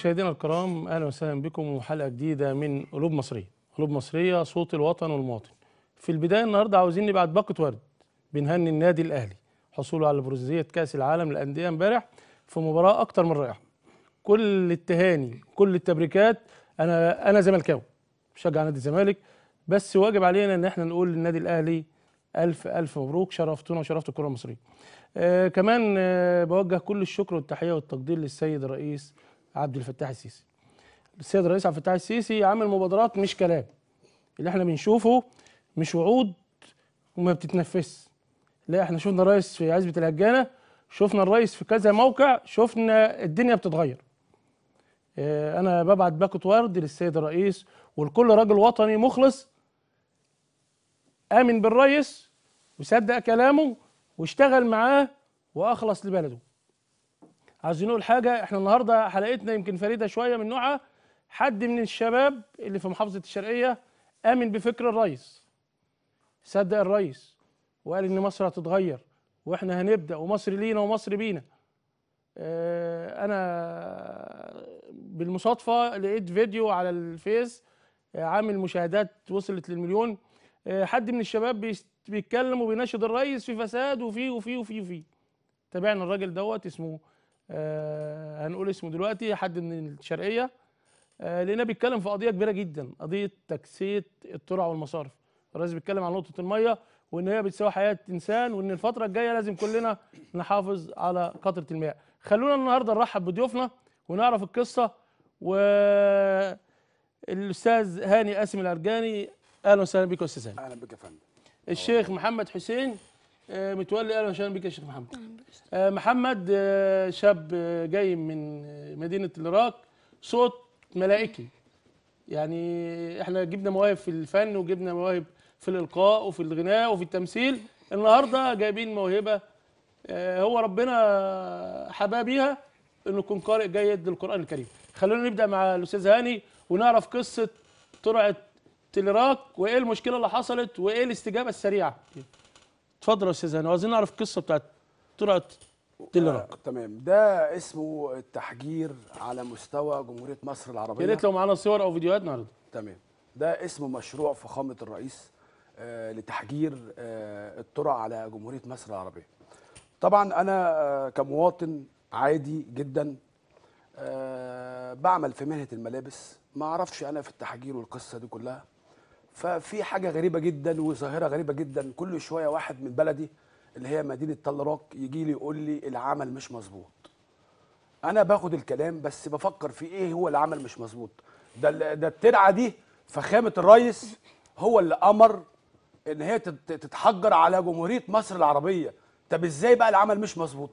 مشاهدينا الكرام أهلا وسهلا بكم وحلقه جديدة من قلوب مصرية. قلوب مصرية صوت الوطن والمواطن. في البداية النهارده عاوزين نبعت باقة ورد بنهني النادي الأهلي. حصوله على برونزيه كأس العالم للأندية امبارح في مباراة أكتر من رائعة. كل التهاني كل التبريكات أنا أنا زملكاوي بشجع نادي الزمالك. بس واجب علينا إن إحنا نقول للنادي الأهلي ألف ألف مبروك شرفتونا وشرفت الكرة المصرية. آه كمان آه بوجه كل الشكر والتحية والتقدير للسيد الرئيس عبد الفتاح السيسي. السيد الرئيس عبد الفتاح السيسي عامل مبادرات مش كلام. اللي إحنا بنشوفه مش وعود وما بتتنفذش لا إحنا شفنا الرئيس في عزبة الهجانة شفنا الرئيس في كذا موقع شفنا الدنيا بتتغير. آه أنا ببعت باكت ورد للسيد الرئيس ولكل راجل وطني مخلص آمن بالرئيس وصدق كلامه واشتغل معاه وأخلص لبلده. عايزين نقول حاجة إحنا النهارده حلقتنا يمكن فريدة شوية من نوعها. حد من الشباب اللي في محافظة الشرقية آمن بفكر الرئيس صدق الرئيس وقال إن مصر هتتغير وإحنا هنبدأ ومصر لينا ومصر بينا. آه أنا بالمصادفة لقيت فيديو على الفيس آه عامل مشاهدات وصلت للمليون. آه حد من الشباب بيتكلم وبيناشد الرئيس في فساد وفي وفي وفي وفي. تابعنا الراجل دوت اسمه آه هنقول اسمه دلوقتي حد من الشرقية. آه لقيناه بيتكلم في قضية كبيرة جدا قضية تكسيه الترع والمصارف. الرئيس بيتكلم عن نقطة المية وإن هي بتساوي حياة إنسان وإن الفترة الجاية لازم كلنا نحافظ على قطرة المياه. خلونا النهارده نرحب بضيوفنا ونعرف القصة والأستاذ هاني قاسم الأرجاني. أهلا وسهلا بك يا أستاذ هاني. أهلا بك يا فندم. الشيخ محمد حسين آه، متولي أهلا وسهلا بك يا شيخ محمد. آه، محمد آه، شاب آه، جاي من آه، مدينة العراق صوت ملائكي. يعني إحنا جبنا مواهب في الفن وجبنا مواهب في الإلقاء وفي الغناء وفي التمثيل. النهارده جايبين موهبة آه، هو ربنا حباه بيها إنه يكون قارئ جيد للقرآن الكريم. خلونا نبدأ مع الأستاذ هاني ونعرف قصة ترعه تلراك وإيه المشكلة اللي حصلت وإيه الاستجابة السريعة. اتفضل يا أستاذ هاني. عايزين نعرف القصة بتاعت ترعه تلراك آه تمام. ده اسمه التحجير على مستوى جمهورية مصر يا العربيه ريت لو معانا صور أو فيديوهات النهارده تمام. ده اسمه مشروع فخامة الرئيس آه لتحجير آه الترع على جمهورية مصر العربية. طبعا أنا آه كمواطن عادي جدا آه بعمل في مهنه الملابس. ما أعرفش أنا في التحجير والقصة دي كلها. ففي حاجة غريبة جدا وظاهرة غريبة جدا. كل شوية واحد من بلدي اللي هي مدينة تل راك يجي لي يقول لي العمل مش مظبوط. أنا باخد الكلام بس بفكر في إيه هو العمل مش مظبوط. ده ده الترعة دي فخامة الرئيس هو اللي أمر إن هي تت- تتحجر على جمهورية مصر العربية. طب إزاي بقى العمل مش مظبوط؟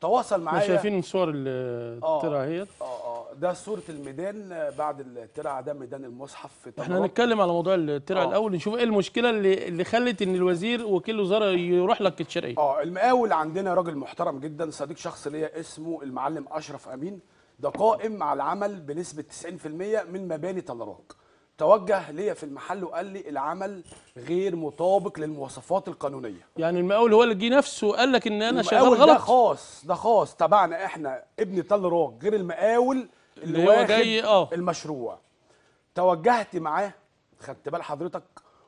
تواصل معايا. شايفين صور آه. الترعة اهيت آه آه. ده صورة الميدان بعد الترعة ده ميدان المصحف في إحنا. هنتكلم على موضوع الترعة آه. الأول نشوف إيه المشكلة اللي اللي خلت إن الوزير وكيل الوزاره يروح لك الشرقية. آه المقاول عندنا راجل محترم جدا صديق شخص ليا اسمه المعلم أشرف أمين. ده قائم على العمل بنسبة 90% من مباني طلراك توجه ليا في المحل وقال لي العمل غير مطابق للمواصفات القانونية. يعني المقاول هو اللي جه نفسه قال لك إن أنا شغال المقاول ده غلط؟ خاص ده خاص. تبعنا إحنا ابن طلراك غير المقاول اللي, هو جاي- آه. المشروع. توجهت معاه خدت بال حضرتك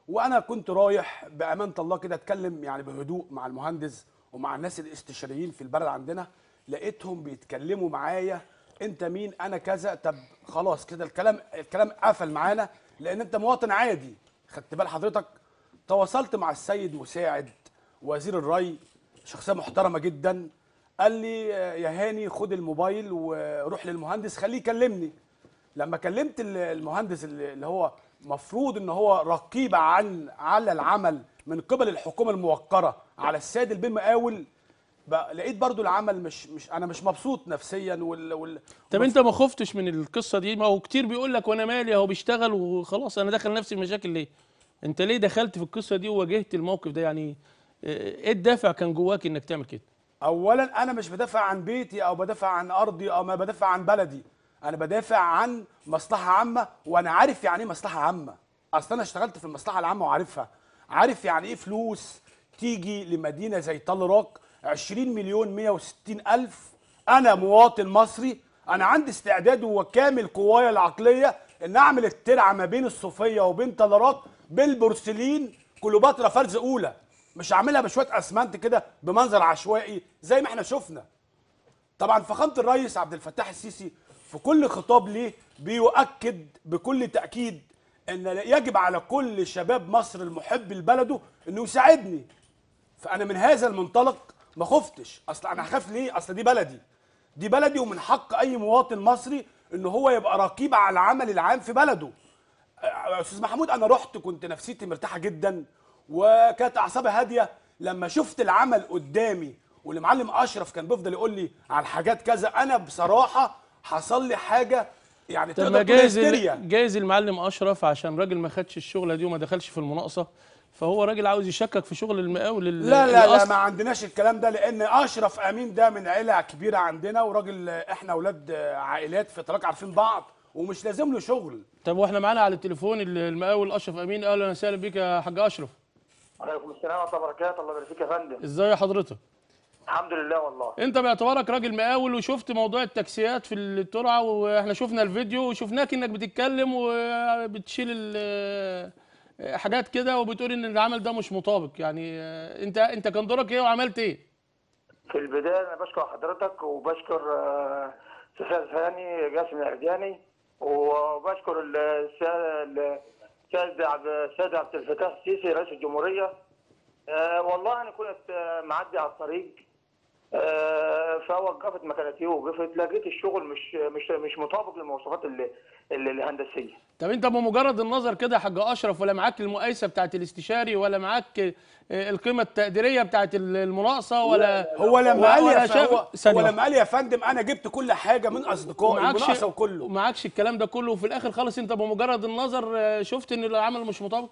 وأنا كنت رايح بأمانة الله كده أتكلم يعني بهدوء مع المهندس ومع الناس الاستشاريين في البلد عندنا. لقيتهم بيتكلموا معايا أنت مين؟ أنا كذا. طب خلاص كده الكلام الكلام قفل معانا لأن أنت مواطن عادي. خدت بال حضرتك. تواصلت مع السيد مساعد وزير الري شخصية محترمة جدا. قال لي آه، يا هاني خد الموبايل وروح للمهندس خليه يكلمني. لما كلمت ال- المهندس اللي هو مفروض إن هو رقيب عن على العمل من قبل الحكومة الموقرة على السيد البيه مقاول لقيت برضو العمل مش مش أنا مش مبسوط نفسيا وال, وال طب أنت ما خفتش من القصة دي؟ ما هو كتير بيقول لك وأنا مالي اهو بيشتغل وخلاص أنا داخل نفسي في مشاكل ليه؟ أنت ليه دخلت في القصة دي وواجهت الموقف ده؟ يعني آه، إيه الدافع كان جواك إنك تعمل كده؟ اولا أنا مش بدافع عن بيتي أو بدافع عن أرضي أو ما بدافع عن بلدي. أنا بدافع عن مصلحة عامة وأنا عارف يعني إيه مصلحة عامة. أصل أنا اشتغلت في المصلحة العامة وعارفها. عارف يعني إيه فلوس تيجي لمدينة زي طل روك؟ 20 مليون 160 ألف. أنا مواطن مصري أنا عندي استعداد وكامل قوايا العقلية إن أعمل الترعة ما بين الصوفية وبين طل روك بالبورسلين كليوباترا فرز أولى. مش هعملها بشوية أسمنت كده بمنظر عشوائي زي ما إحنا شفنا. طبعا فخامة الرئيس عبد الفتاح السيسي في كل خطاب ليه بيؤكد بكل تأكيد إن يجب على كل شباب مصر المحب لبلده إنه يساعدني. فأنا من هذا المنطلق ما خفتش. أصل أنا هخاف ليه؟ أصل دي بلدي. دي بلدي ومن حق أي مواطن مصري إن هو يبقى رقيب على العمل العام في بلده. أستاذ محمود أنا رحت كنت نفسيتي مرتاحة جدا. وكانت أعصابي هادية. لما شفت العمل قدامي والمعلم أشرف كان بيفضل يقول لي على حاجات كذا أنا بصراحة حصل لي حاجة يعني تقدر جايز جايز المعلم أشرف عشان راجل ما خدش الشغلة دي وما دخلش في المناقصة فهو راجل عاوز يشكك في شغل المقاول ال- لا لا لا الأصل. ما عندناش الكلام ده لأن أشرف أمين ده من عيلة كبيرة عندنا وراجل إحنا أولاد عائلات في طلاق عارفين بعض ومش لازم له شغل. طب وإحنا معانا على التليفون ال- المقاول أشرف أمين أهلا وسهلا بيك يا حاج أشرف. عليكم السلام ورحمة الله وبركاته. الله يبارك فيك يا فندم. إزاي حضرتك؟ الحمد لله والله. أنت باعتبارك راجل مقاول وشفت موضوع التاكسيات في الترعة وإحنا شفنا الفيديو وشفناك إنك بتتكلم وبتشيل حاجات كده وبتقول إن العمل ده مش مطابق. يعني أنت أنت كان دورك إيه وعملت إيه؟ في البداية أنا بشكر حضرتك وبشكر آه، أستاذ هاني جاسم العرجاني وبشكر السيد السيد عبد السيد عبد الفتاح السيسي رئيس الجمهورية. آه، والله أنا كنت آه، معدي على الطريق. فوقفت مكانتي ووقفت لقيت الشغل مش مش مش مطابق للمواصفات اللي- اللي- الهندسية. طب انت بمجرد النظر كده يا حاج أشرف ولا معاك المقايسة بتاعت الاستشاري ولا معاك آه، القيمة التقديرية بتاعت المناقصة ولا هو لما قال يا شاف- هو. لما قال يا فندم أنا جبت كل حاجة من أصدقائي المناقصة وكله. ومعكش الكلام ده كله وفي الآخر خالص انت بمجرد النظر آه، شفت إن العمل مش مطابق؟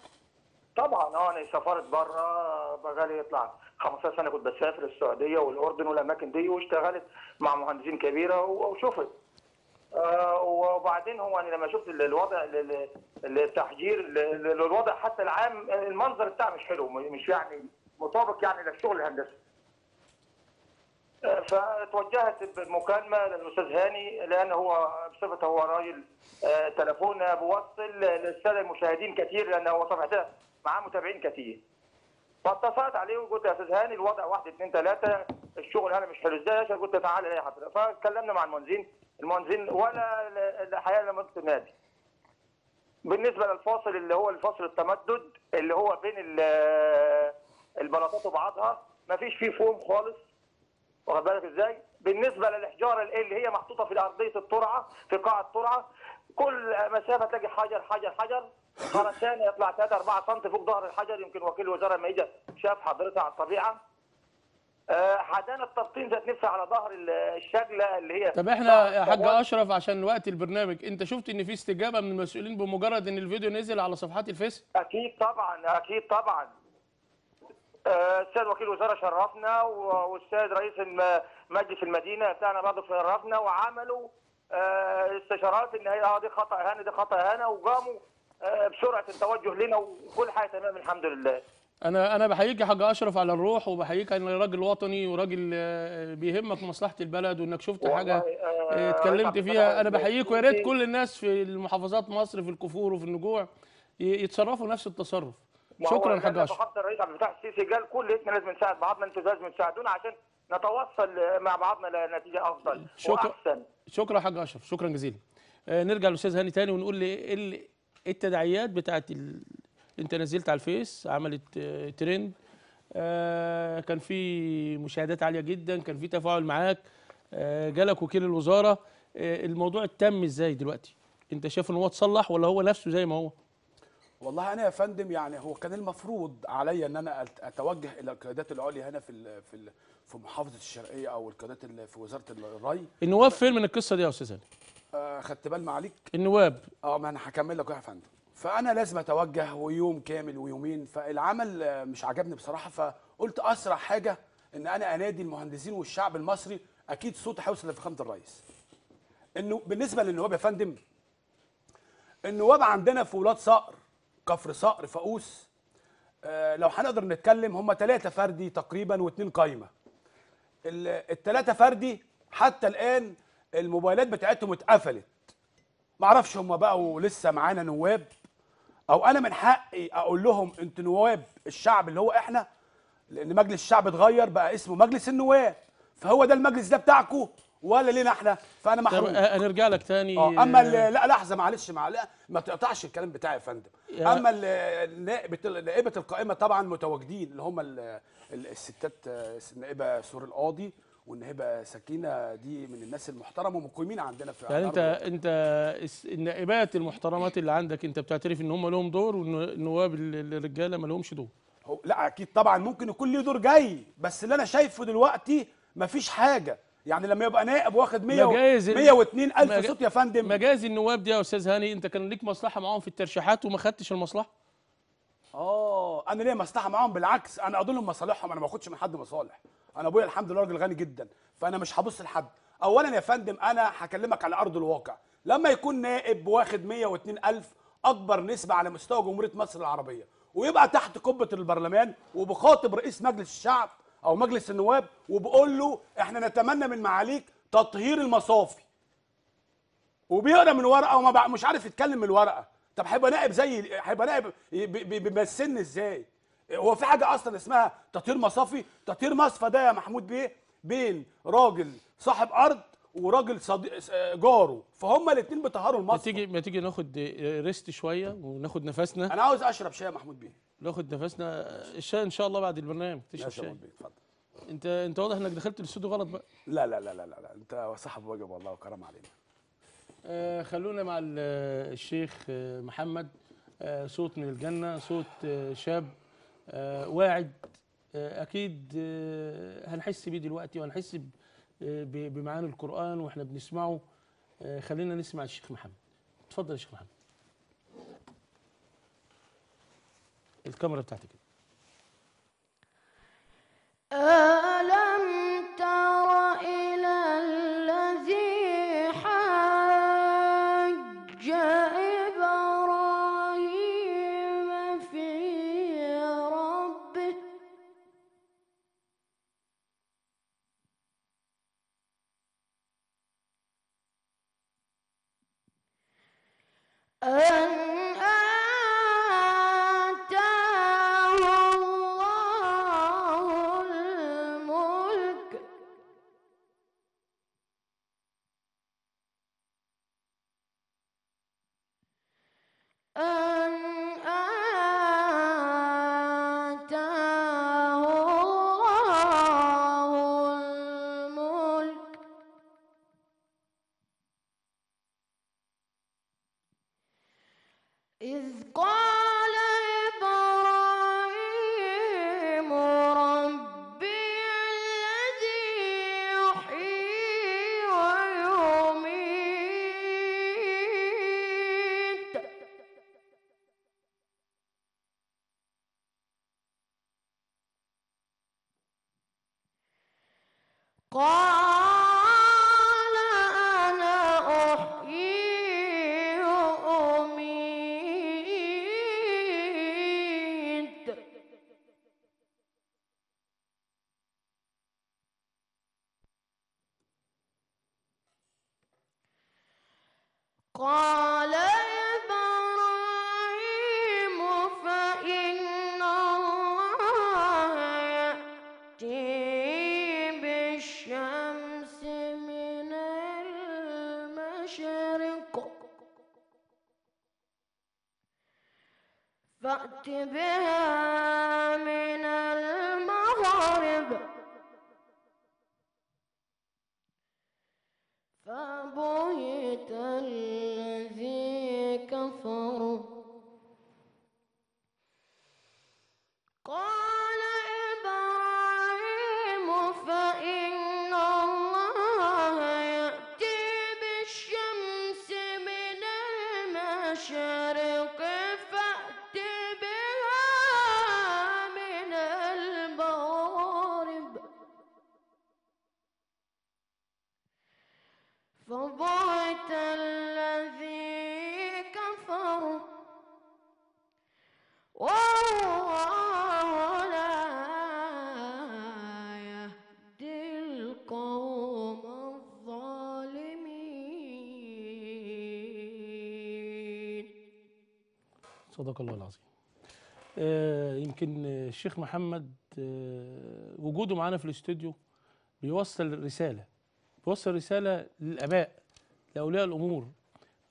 طبعا آه أنا سافرت بره بقالي يطلع 15 سنة كنت بسافر السعودية والأردن والأماكن دي واشتغلت مع مهندسين كبيرة وشفت آه وبعدين هو أنا لما شفت ال- الوضع ال- ال- التحجير ال- ال- الوضع حتى العام المنظر بتاعه مش حلو مش يعني مطابق يعني للشغل الهندسي. آه، فتوجهت بمكالمه للأستاذ هاني لأن هو بصفته هو راجل آه، تليفون بوصل للسادة المشاهدين كتير لأن هو صفحته معاه متابعين كتير. فاتصلت عليه وقلت يا أستاذ هاني الوضع واحد اثنين ثلاثة الشغل هنا مش حلو إزاي؟ يا شيخ؟ قلت تعالى يا حضرتك فاتكلمنا مع المهندسين المهندسين ولا ال- الحقيقة لما قلت النادي بالنسبة للفاصل اللي هو الفاصل التمدد اللي هو بين ال- البلاطات وبعضها ما فيش فيه فوم خالص. واخد بالك إزاي؟ بالنسبة للحجاره اللي هي محطوطة في أرضية الترعة في قاع الترعة كل مسافة تلاقي حجر حجر حجر. مرة ثانية يطلع 3 4 سم فوق ظهر الحجر يمكن وكيل الوزاره لما يجي شاف حضرتك على الطبيعة. آه، حدانا التبطين ذات نفسها على ظهر ال- الشجله اللي هي طب إحنا يا حاج أشرف عشان وقت البرنامج أنت شفت إن في استجابة من المسؤولين بمجرد إن الفيديو نزل على صفحات الفيس؟ أكيد طبعا أكيد طبعا. آه، السيد وكيل الوزاره شرفنا والسيد رئيس مجلس المدينة بتاعنا برضه شرفنا وعملوا آه، استشارات إن هي آه دي خطأ هنا دي خطأ هنا وقاموا آه، بسرعة التوجه لنا وكل حاجة تمام الحمد لله. أنا أنا بحييك يا حاج أشرف على الروح وبحييك انك راجل وطني وراجل آه، بيهمك مصلحة البلد وإنك شفت حاجة آه، آه، اتكلمت فيها. أنا بحييك ويا ريت. كل الناس في المحافظات مصر في الكفور وفي النجوع يتصرفوا نفس التصرف. شكرا حاج أشرف. فخامه الرئيس عبد الفتاح السيسي قال كل إحنا لازم نساعد بعضنا أنتوا لازم تساعدونا عشان نتوصل مع بعضنا لنتيجة أفضل شكرا. وأحسن. شكرا حاج أشرف شكرا جزيلا. آه، نرجع للأستاذ هاني تاني ونقول لي إيه إيه التداعيات بتاعت ال... انت نزلت على الفيس عملت آه، ترند آه، كان في مشاهدات عالية جدا كان في تفاعل معاك آه، جالك وكيل الوزارة. الموضوع تم إزاي دلوقتي؟ انت شايف إن هو اتصلح ولا هو نفسه زي ما هو؟ والله أنا يا فندم يعني هو كان المفروض عليا إن أنا أتوجه إلى القيادات العليا هنا في في في محافظة الشرقية أو القيادات في وزارة الري. النواب فين من القصة دي يا أستاذ هاني آه خدت بال معاليك؟ النواب. آه ما أنا هكمل لك يا فندم. فأنا لازم أتوجه ويوم كامل ويومين فالعمل مش عجبني بصراحة فقلت أسرع حاجة إن أنا أنادي المهندسين والشعب المصري أكيد صوت هيوصل لفخامة الرئيس. إنه بالنسبة للنواب يا فندم النواب عندنا في ولاد صقر كفر صقر فاقوس آه لو هنقدر نتكلم هم ثلاثة فردي تقريبا واثنين قايمة. الثلاثه فردي حتى الآن الموبايلات بتاعتهم اتقفلت. معرفش هم بقوا لسه معانا نواب أو أنا من حقي أقول لهم أنتوا نواب الشعب اللي هو إحنا لأن مجلس الشعب اتغير بقى اسمه مجلس النواب. فهو ده المجلس ده بتاعكم ولا لينا إحنا؟ فأنا طب محروم. آه، هنرجع لك تاني. آه أما لا لحظة معلش مع لا ما تقطعش الكلام بتاعي يا فندم. أما نائبة القائمة طبعا متواجدين اللي هم ال- ال- الستات آه، النائبه سور القاضي والنائبة سكينة دي من الناس المحترمة ومقيمين عندنا في يعني انت. أنت النائبات المحترمات اللي عندك أنت بتعترف إن هم لهم دور والنواب ال- الرجالة ما لهمش دور. لا أكيد طبعا ممكن يكون ليه دور جاي بس اللي أنا شايفه دلوقتي مفيش حاجة. يعني لما يبقى نائب واخد 100 و- مجاز ال- 102 مجا- ألف صوت يا فندم. مجاز النواب دي يا أستاذ هاني أنت كان ليك مصلحة معاهم في الترشيحات وما خدتش المصلحة؟ آه أنا ليا مصلحة معاهم بالعكس أنا اضل مصالحهم أنا ما باخدش من حد مصالح. أنا أبويا الحمد لله راجل غني جدا فأنا مش هبص لحد. اولا يا فندم أنا هكلمك على أرض الواقع. لما يكون نائب واخد 102 ألف أكبر نسبة على مستوى جمهورية مصر العربية ويبقى تحت قبة البرلمان وبخاطب رئيس مجلس الشعب أو مجلس النواب وبقول له إحنا نتمنى من معاليك تطهير المصافي. وبيقرا من ورقه وما. مش عارف يتكلم من الورقه. طب هيبقى نائب زي هيبقى نائب بيمثلني إزاي؟ هو في حاجة أصلا اسمها تطهير مصافي؟ تطهير مصفى ده يا محمود بيه بين راجل صاحب ارض وراجل صديق جاره. فهم الاثنين بيطهروا ما المصفى تيجي ما تيجي ناخد ريست شوية وناخد نفسنا؟ أنا عاوز أشرب شاي يا محمود بيه. ناخد نفسنا. الشاي إن شاء الله بعد البرنامج. تشرب شاي اتفضل. أنت أنت واضح إنك دخلت الاستوديو غلط بقى؟ لا لا لا لا لا, لا. أنت صاحب واجب والله وكرم علينا. آه خلونا مع آه، الشيخ آه، محمد. آه صوت من الجنة صوت آه شاب آه واعد. آه أكيد آه هنحس بيه دلوقتي وهنحس بمعاني القرآن وإحنا بنسمعه. آه خلينا نسمع الشيخ محمد. اتفضل يا شيخ محمد. الكاميرا بتاعتك. ألم قال is صدق الله العظيم. آه، يمكن الشيخ محمد آه، وجوده معانا في الاستوديو بيوصل رسالة بيوصل رسالة للآباء لأولياء الأمور.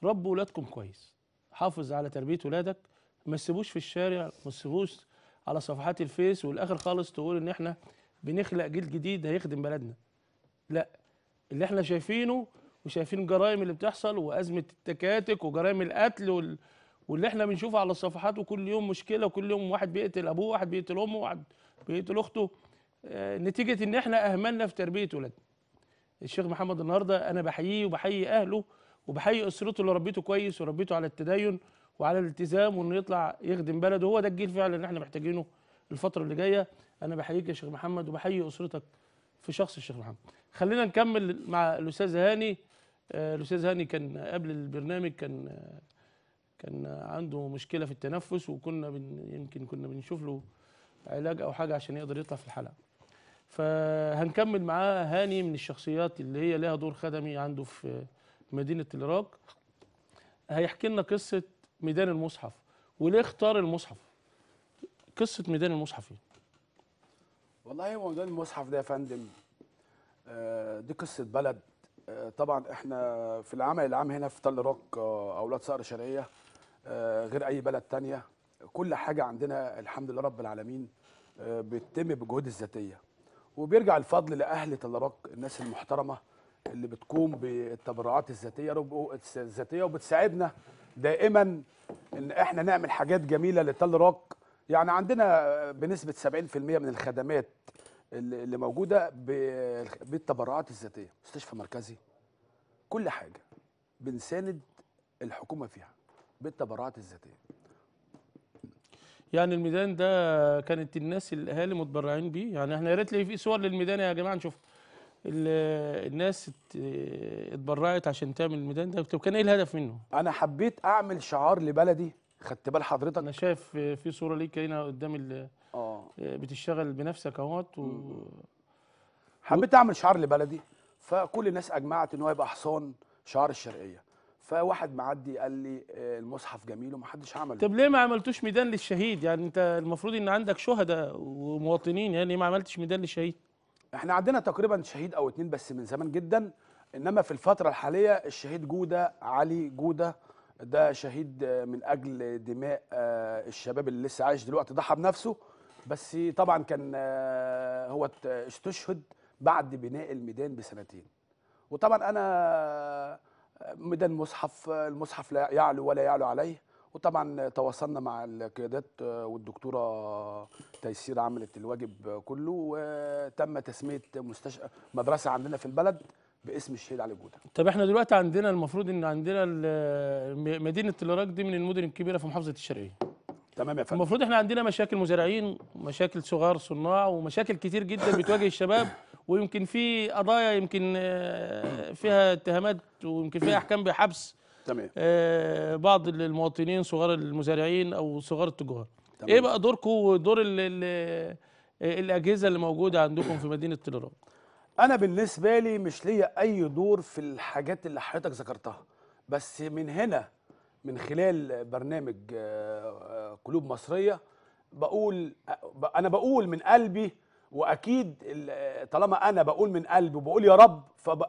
ربوا ولادكم كويس. حافظ على تربية ولادك. ما تسيبوش في الشارع ما تسيبوش على صفحات الفيس والآخر خالص تقول إن إحنا بنخلق جيل جديد هيخدم بلدنا. لا اللي إحنا شايفينه وشايفين الجرائم اللي بتحصل وأزمة التكاتك وجرائم القتل وال... واللي إحنا بنشوفه على الصفحات وكل يوم مشكلة وكل يوم واحد بيقتل أبوه واحد بيقتل أمه واحد بيقتل أخته. آه، نتيجة إن إحنا أهملنا في تربية ولادنا الشيخ محمد النهارده أنا بحييه وبحيي أهله وبحيي أسرته اللي ربيته كويس وربيته على التدين وعلى الالتزام وإنه يطلع يخدم بلده. هو ده الجيل فعلا اللي إحنا محتاجينه الفترة اللي جاية. أنا بحييك يا شيخ محمد وبحيي أسرتك في شخص الشيخ محمد. خلينا نكمل مع الأستاذ هاني. آه، الأستاذ هاني كان قبل البرنامج كان آه، كان عنده مشكلة في التنفس وكنا بن يمكن كنا بنشوف له علاج أو حاجة عشان يقدر يطلع في الحلقة. فهنكمل معاه هاني من الشخصيات اللي هي لها دور خدمي عنده في مدينة العراق. هيحكي لنا قصة ميدان المصحف. وليه اختار المصحف؟ قصة ميدان المصحف إيه؟ والله موضوع المصحف ده يا فندم آه، دي قصة بلد. طبعا إحنا في العمل العام هنا في تل روك آه، أولاد صقر شرقية آه، غير أي بلد تانية. كل حاجة عندنا الحمد لله رب العالمين آه، بتتم بالجهود الذاتية. وبيرجع الفضل لأهل تل روك الناس المحترمة اللي بتقوم بالتبرعات الذاتية رب- الذاتية وبتساعدنا دائما إن إحنا نعمل حاجات جميلة لتل روك. يعني عندنا بنسبة 70% من الخدمات اللي ب- بالتبرعات الذاتية. مستشفى مركزي. كل حاجة بنساند الحكومة فيها بالتبرعات الذاتية. يعني الميدان ده كانت الناس الأهالي متبرعين بيه. يعني إحنا يا ريت لي في صور للميدان يا جماعة نشوف. ال- الناس ات- اتبرعت عشان تعمل الميدان ده. طب كان إيه الهدف منه؟ أنا حبيت أعمل شعار لبلدي. خدت بال حضرتك. أنا شايف في صورة ليك هنا قدام ال- بتشتغل بنفسك اهوت و... حبيت أعمل شعار لبلدي فكل الناس أجمعت إن هو يبقى حصان شعار الشرقية فواحد معدي قال لي آه، المصحف جميل ومحدش عمله طب ليه ما عملتوش ميدان للشهيد؟ يعني أنت المفروض إن عندك شهداء ومواطنين يعني ليه ما عملتش ميدان للشهيد؟ إحنا عندنا تقريبا شهيد أو اتنين بس من زمان جدا إنما في الفترة الحالية الشهيد جودة علي جودة ده شهيد آه، من أجل دماء آه، الشباب اللي لسه عايش دلوقتي ضحى بنفسه بس طبعا كان آه، هو استشهد بعد بناء الميدان بسنتين. وطبعا أنا آه، ميدان مصحف المصحف لا يعلو ولا يعلو عليه. وطبعا تواصلنا مع القيادات آه، والدكتورة تيسير عملت الواجب كله وتم تسمية مستشفى مدرسة عندنا في البلد باسم الشهيد علي جودة. طب إحنا دلوقتي عندنا المفروض إن عندنا مدينة العراق دي من المدن الكبيرة في محافظة الشرقية. تمام يا فندم. المفروض إحنا عندنا مشاكل مزارعين ومشاكل صغار صناع ومشاكل كتير جدا بتواجه الشباب ويمكن في قضايا يمكن آه، فيها اتهامات ويمكن فيها أحكام بحبس تمام. آه، بعض المواطنين صغار المزارعين أو صغار التجار. تمام. إيه بقى دوركم ودور ال- ال- الأجهزة اللي موجودة عندكم في مدينة العراق أنا بالنسبة لي مش ليا أي دور في الحاجات اللي حضرتك ذكرتها بس من هنا من خلال برنامج آه، آه، قلوب مصرية بقول ب- أنا بقول من قلبي وأكيد ال- طالما أنا بقول من قلبي وبقول يا رب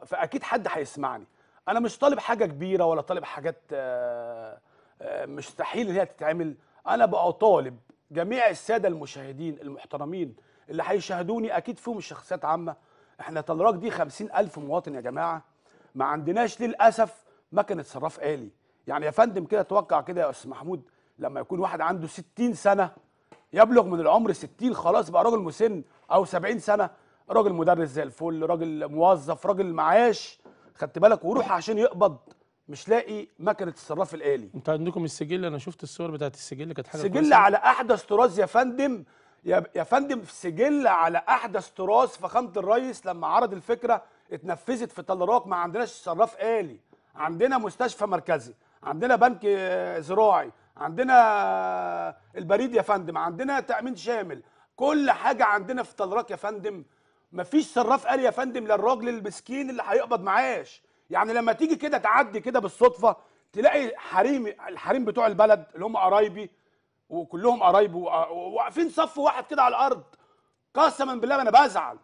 فأكيد حد هيسمعني. أنا مش طالب حاجة كبيرة ولا طالب حاجات آه، آه، مستحيل إن هي تتعمل. أنا بقى طالب جميع السادة المشاهدين المحترمين اللي هيشاهدوني أكيد فيهم الشخصيات عامة. إحنا طلراك دي خمسين ألف مواطن يا جماعة. ما عندناش للأسف مكنة صراف آلي. يعني يا فندم كده توقع كده يا أستاذ محمود لما يكون واحد عنده 60 سنة يبلغ من العمر 60 خلاص بقى راجل مسن أو 70 سنة راجل مدرس زي الفل راجل موظف راجل معاش خدت بالك؟ ويروح عشان يقبض مش لاقي مكنة الصراف الآلي. انت عندكم السجل؟ أنا شفت الصور بتاعت السجل كانت حاجة سجل. على أحدث طراز يا فندم يا يا فندم سجل على أحدث طراز فخامة الرئيس لما عرض الفكرة اتنفذت في طلراك ما عندناش صراف آلي عندنا مستشفى مركزي. عندنا بنك آه، زراعي عندنا آه، البريد يا فندم عندنا تأمين شامل. كل حاجة عندنا في طلراك يا فندم. مفيش صراف آلي يا فندم للراجل المسكين اللي هيقبض معاش. يعني لما تيجي كده تعدي كده بالصدفة تلاقي حريم الحريم بتوع البلد اللي هم قرايبي وكلهم قرايبه وق- وواقفين صف واحد كده على الأرض. قسما بالله أنا بزعل.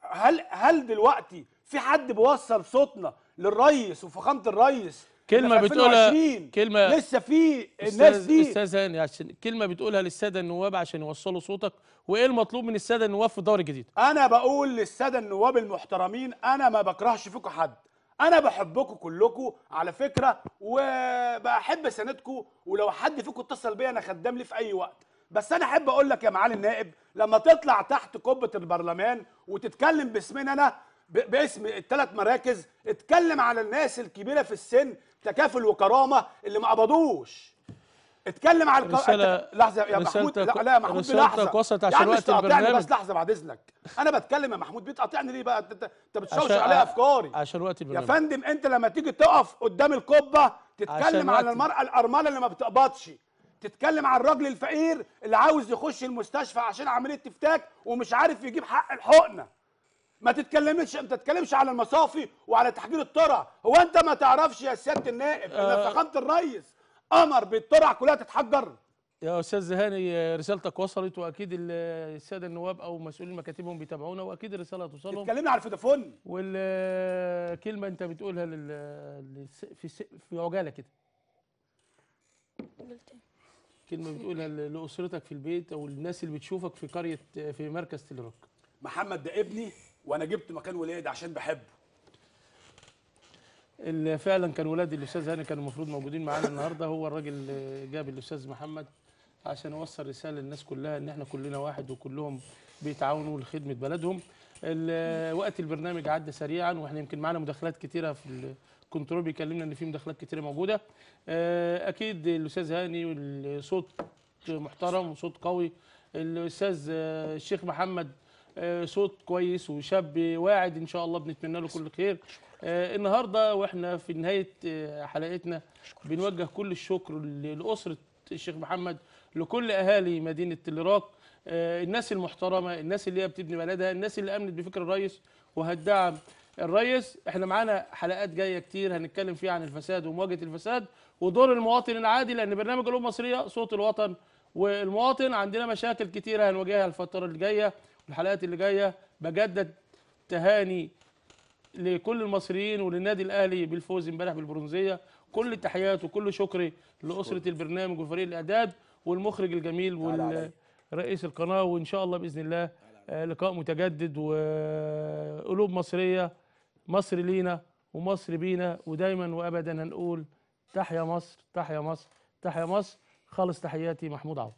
هل هل دلوقتي في حد بيوصل صوتنا للريس وفخامة الريس في بتقولها- 2020 كلمة لسه في الناس دي. أستاذ هاني عشان كلمة بتقولها للسادة النواب عشان يوصلوا صوتك. وإيه المطلوب من السادة النواب في الدور الجديد؟ أنا بقول للسادة النواب المحترمين أنا ما بكرهش فيكم حد. أنا بحبكم كلكم على فكرة وبحب سندكم ولو حد فيكم اتصل بيا أنا خدام لي في أي وقت. بس أنا أحب أقول لك يا معالي النائب لما تطلع تحت قبه البرلمان وتتكلم باسمنا أنا باسم الثلاث مراكز اتكلم على الناس الكبيرة في السن تكافل وكرامة اللي ما قبضوش. اتكلم على الك... رسالة- لحظة يا محمود لا لا يا محمود بلحظة. وصلت يا عشان مش وقت البرنامج. بس لحظة بعد اذنك أنا بتكلم يا محمود بتقاطعني ليه بقى؟ انت بتشوش عشان- عليا أفكاري. عشان وقت يا البرنامج. فندم أنت لما تيجي تقف قدام القبة تتكلم على وقت- المراه الأرملة اللي ما بتقبضش. تتكلم على الراجل الفقير اللي عاوز يخش المستشفى عشان عملية تفتاك ومش عارف يجيب حق الحقنة. ما تتكلمش ما تتكلمش على المصافي وعلى تحجير الترع هو انت ما تعرفش يا سيادة النائب إن آه. فخامة الريس أمر بالترع كلها تتحجر؟ يا أستاذ هاني رسالتك وصلت وأكيد ال- السادة النواب أو مسؤولين مكاتبهم بيتابعونا وأكيد الرسالة هتوصلهم. اتكلمنا على الفودافون. والكلمة أنت بتقولها لل... في في عجالة كده. كلمة بتقولها لأسرتك في البيت أو الناس اللي بتشوفك في قرية في مركز تلروك. محمد ده ابني. وأنا جبت مكان ولادي عشان بحبه. اللي فعلا كان ولاد الأستاذ هاني كانوا المفروض موجودين معانا النهارده. هو الراجل اللي جاب الأستاذ محمد عشان يوصل رسالة للناس كلها إن إحنا كلنا واحد وكلهم بيتعاونوا لخدمة بلدهم. وقت البرنامج عدى سريعا وإحنا يمكن معانا مداخلات كتيرة في الكنترول بيكلمنا إن في مداخلات كتيرة موجودة. آه، أكيد الأستاذ هاني والصوت محترم وصوت قوي. الأستاذ آه، الشيخ محمد صوت كويس وشاب واعد إن شاء الله بنتمنى له كل خير. آه، النهارده وإحنا في نهاية آه، حلقتنا بنوجه كل الشكر لأسرة الشيخ محمد لكل أهالي مدينة العراق آه، الناس المحترمة الناس اللي هي بتبني بلدها الناس اللي أمنت بفكر الرئيس وهتدعم الرئيس. إحنا معانا حلقات جاية كتير هنتكلم فيها عن الفساد ومواجهة الفساد ودور المواطن العادي لأن برنامج الأمة المصرية صوت الوطن والمواطن. عندنا مشاكل كتيرة هنواجهها الفترة اللي جاية والحلقات اللي جاية بجدد تهاني لكل المصريين وللنادي الأهلي بالفوز امبارح بالبرونزية. كل التحيات وكل شكري لأسرة البرنامج وفريق الإعداد والمخرج الجميل ورئيس القناة وإن شاء الله بإذن الله آه، لقاء متجدد وقلوب مصرية مصر لينا ومصر بينا ودايما وابدا هنقول تحيا مصر تحيا مصر تحيا مصر. خالص تحياتي محمود عوض.